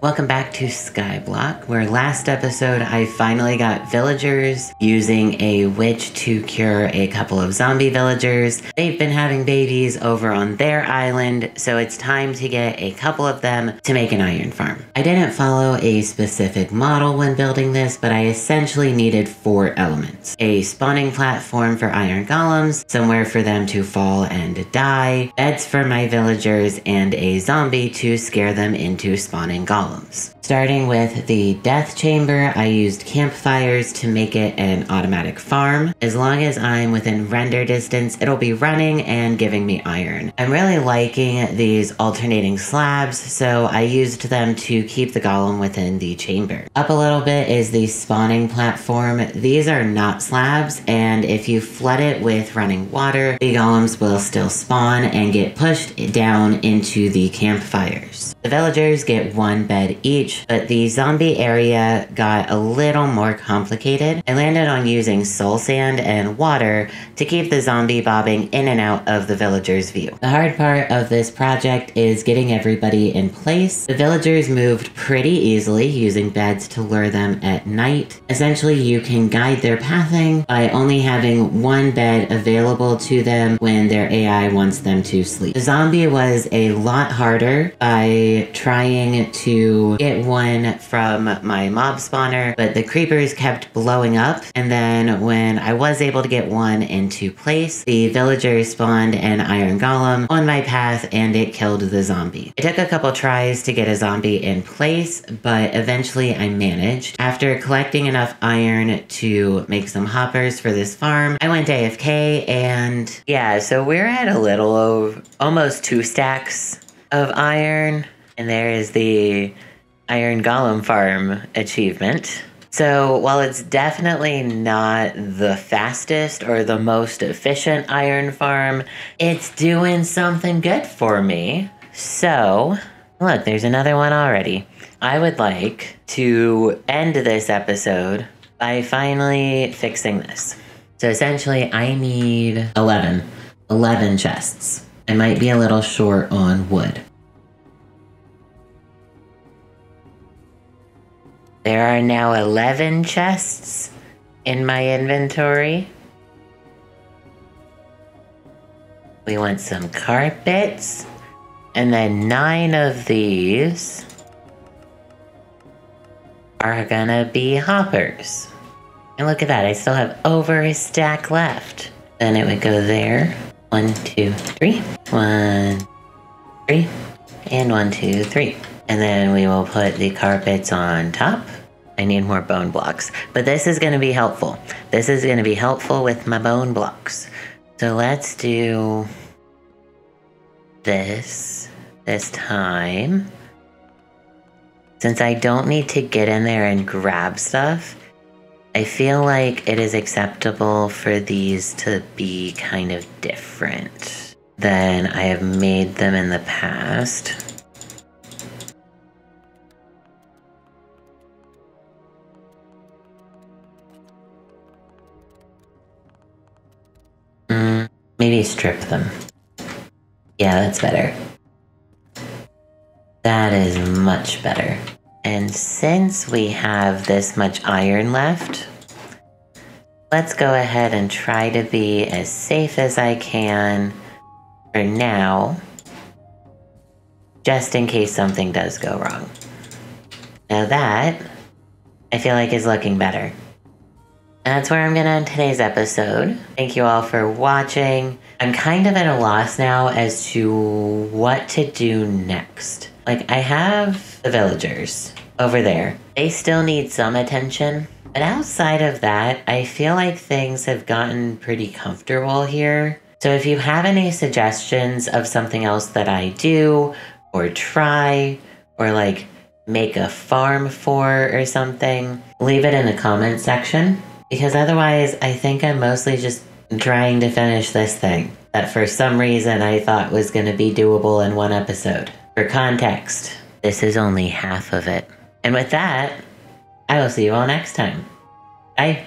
Welcome back to Skyblock, where last episode I finally got villagers using a witch to cure a couple of zombie villagers. They've been having babies over on their island, so it's time to get a couple of them to make an iron farm. I didn't follow a specific model when building this, but I essentially needed four elements. A spawning platform for iron golems, somewhere for them to fall and die, beds for my villagers, and a zombie to scare them into spawning golems Starting with the death chamber, I used campfires to make it an automatic farm. As long as I'm within render distance, it'll be running and giving me iron. I'm really liking these alternating slabs, so I used them to keep the golem within the chamber. Up a little bit is the spawning platform. These are not slabs, and if you flood it with running water, the golems will still spawn and get pushed down into the campfires. The villagers get one bed each, but the zombie area got a little more complicated. I landed on using soul sand and water to keep the zombie bobbing in and out of the villager's view. The hard part of this project is getting everybody in place. The villagers moved pretty easily using beds to lure them at night. Essentially, you can guide their pathing by only having one bed available to them when their AI wants them to sleep. The zombie was a lot harder by trying to get one from my mob spawner, but the creepers kept blowing up. And then when I was able to get one into place, the villagers spawned an iron golem on my path and it killed the zombie. It took a couple tries to get a zombie in place, but eventually I managed. After collecting enough iron to make some hoppers for this farm, I went AFK and yeah, so we're at a little of almost two stacks of iron. And there is the Iron Golem Farm achievement. So, while it's definitely not the fastest or the most efficient iron farm, it's doing something good for me. So, look, there's another one already. I would like to end this episode by finally fixing this. So, essentially, I need 11. 11 chests. I might be a little short on wood. There are now 11 chests in my inventory. We want some carpets. And then nine of these are gonna be hoppers. And look at that, I still have over a stack left. Then it would go there. One, two, three. One, three. And one, two, three. And then we will put the carpets on top. I need more bone blocks. But this is going to be helpful. This is going to be helpful with my bone blocks. So let's do this this time. Since I don't need to get in there and grab stuff, I feel like it is acceptable for these to be kind of different than I have made them in the past. Maybe strip them. Yeah, that's better. That is much better. And since we have this much iron left, let's go ahead and try to be as safe as I can for now, just in case something does go wrong. Now that, I feel like is looking better. That's where I'm going to end today's episode. Thank you all for watching. I'm kind of at a loss now as to what to do next. Like, I have the villagers over there. They still need some attention. But outside of that, I feel like things have gotten pretty comfortable here. So if you have any suggestions of something else that I do or try or like make a farm for or something, leave it in the comment section because otherwise, I think I'm mostly just trying to finish this thing that for some reason I thought was going to be doable in one episode. For context, this is only half of it. And with that, I will see you all next time. Bye.